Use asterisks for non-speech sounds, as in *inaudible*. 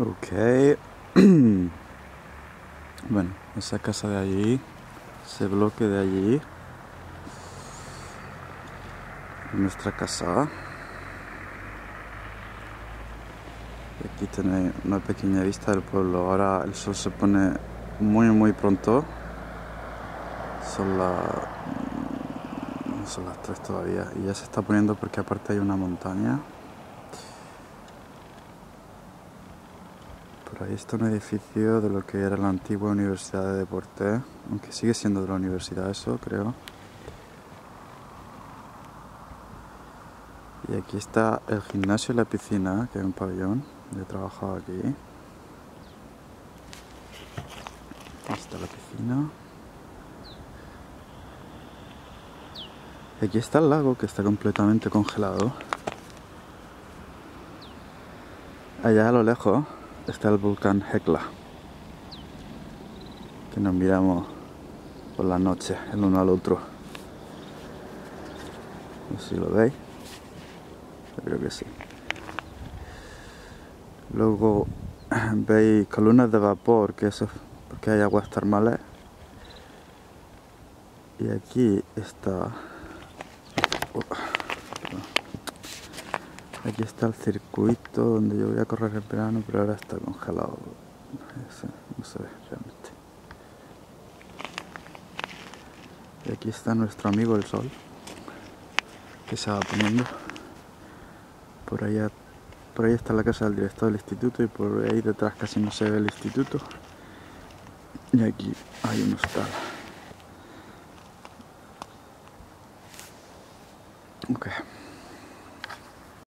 Ok. *clears throat* bueno, esa casa de allí, ese bloque de allí, nuestra casa. Aquí tenéis una pequeña vista del pueblo. Ahora el sol se pone muy muy pronto. Son las son las 3 todavía y ya se está poniendo porque aparte hay una montaña. Por ahí está un edificio de lo que era la antigua Universidad de Deporte, aunque sigue siendo de la universidad eso, creo. Y aquí está el gimnasio y la piscina, que hay un pabellón. Yo he trabajado aquí. Aquí está la piscina. Y aquí está el lago que está completamente congelado. Allá a lo lejos está el volcán Hekla, que nos miramos por la noche el uno al otro. No sé si lo veis, creo que sí. Luego *clears throat* veis columnas de vapor, que eso es porque hay aguas termales. Y aquí está Aquí está el circuito donde yo voy a correr el verano, pero ahora está congelado. No se ve realmente. Y aquí está nuestro amigo el sol, que se va poniendo. Por allá, por ahí está la casa del director del instituto y por ahí detrás casi no se ve el instituto. Y aquí hay un hostal. Okay.